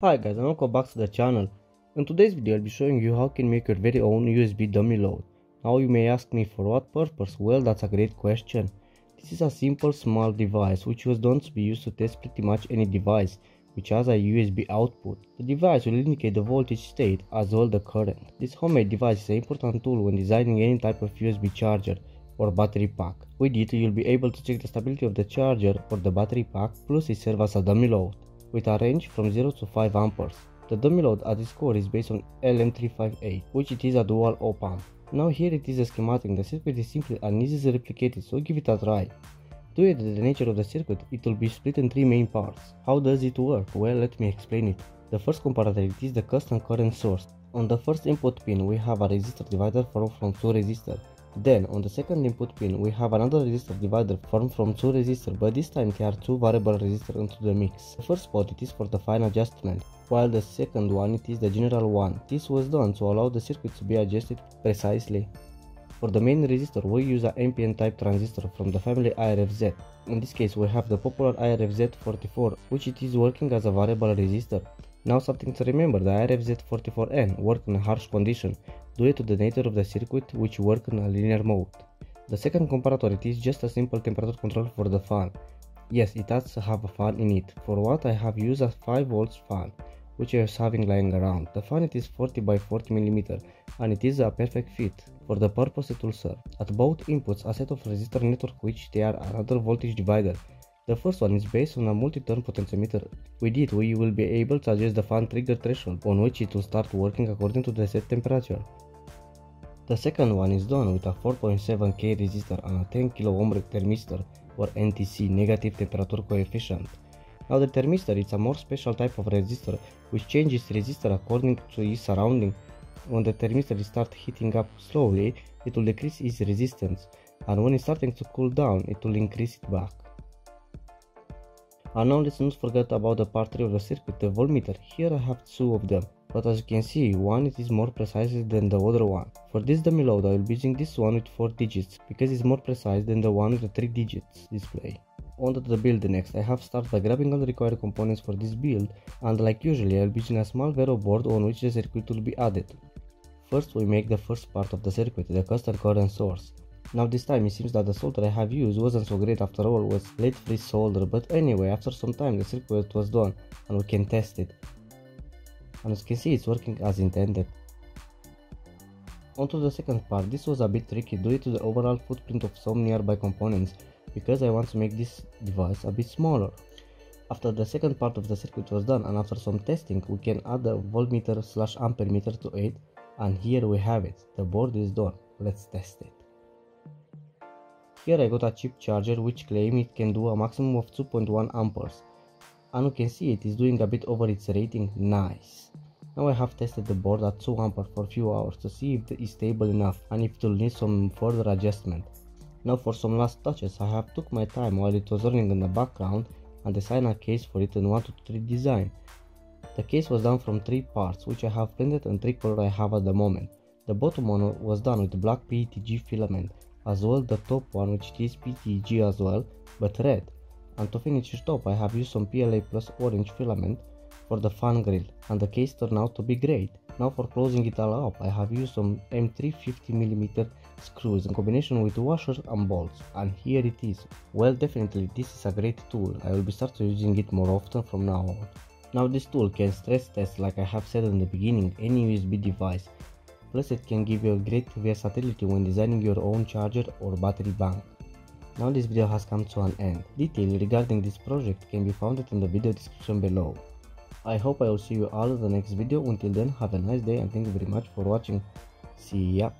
Hi guys and welcome back to the channel. In today's video I'll be showing you how you can make your very own USB dummy load. Now you may ask me for what purpose? Well that's a great question. This is a simple small device which was done to be used to test pretty much any device which has a USB output. The device will indicate the voltage state as well the current. This homemade device is an important tool when designing any type of USB charger or battery pack. With it you'll be able to check the stability of the charger or the battery pack plus it serves as a dummy load with a range from 0 to 5 amperes. The dummy load at its core is based on LM358, which it is a dual op amp. Now here it is a schematic, the circuit is simple and easily replicated, so give it a try. Due to the nature of the circuit, it will be split in three main parts. How does it work? Well, let me explain it. The first comparator is the custom current source. On the first input pin, we have a resistor divider formed from two resistors. Then on the second input pin we have another resistor divider formed from two resistors but this time there are two variable resistors into the mix. The first spot it is for the fine adjustment while the second one it is the general one. This was done to allow the circuit to be adjusted precisely. For the main resistor we use a NPN type transistor from the family IRFZ. In this case we have the popular IRFZ44 which it is working as a variable resistor. Now something to remember, the IRFZ44N work in a harsh condition due to the nature of the circuit which work in a linear mode. The second comparator it is just a simple temperature control for the fan. Yes, it to have a fan in it. For what I have used a 5 volts fan which I was having lying around. The fan it is 40 by 40 mm and it is a perfect fit for the purpose it will serve. At both inputs a set of resistor network which they are another voltage divider the first one is based on a multi-turn potentiometer. With it we will be able to adjust the fan trigger threshold on which it will start working according to the set temperature. The second one is done with a 4.7k resistor and a 10 kilo ohm thermistor or NTC negative temperature coefficient. Now the thermistor is a more special type of resistor which changes resistor according to its surrounding. When the thermistor starts heating up slowly, it will decrease its resistance and when it's starting to cool down, it will increase it back. And now let's not forget about the part 3 of the circuit, the voltmeter. Here I have two of them, but as you can see, one it is more precise than the other one. For this dummy load I will be using this one with 4 digits, because it's more precise than the one with the 3 digits display. On to the build next, I have started by grabbing all the required components for this build, and like usually I will be using a small Vero board on which the circuit will be added. First we make the first part of the circuit, the custom current source. Now this time it seems that the solder I have used wasn't so great after all, was lead free solder, but anyway after some time the circuit was done and we can test it. And as you can see it's working as intended. On to the second part, this was a bit tricky due to the overall footprint of some nearby components because I want to make this device a bit smaller. After the second part of the circuit was done and after some testing we can add the voltmeter slash ampermeter to it and here we have it, the board is done, let's test it. Here I got a cheap charger which claim it can do a maximum of 2.1 amperes. And you can see it is doing a bit over its rating, nice. Now I have tested the board at 2 amperes for a few hours to see if it is stable enough and if it will need some further adjustment. Now for some last touches I have took my time while it was running in the background and designed a case for it in 1 to 3 design. The case was done from 3 parts which I have printed and 3 color I have at the moment. The bottom one was done with black PETG filament as well the top one which is PETG as well but red and to finish the top I have used some PLA plus orange filament for the fan grill and the case turned out to be great. Now for closing it all up I have used some M350mm screws in combination with washers and bolts and here it is. Well definitely this is a great tool, I will be start using it more often from now on. Now this tool can stress test like I have said in the beginning any USB device Plus it can give you a great versatility when designing your own charger or battery bank. Now this video has come to an end. Details regarding this project can be found in the video description below. I hope I will see you all in the next video. Until then, have a nice day and thank you very much for watching. See ya.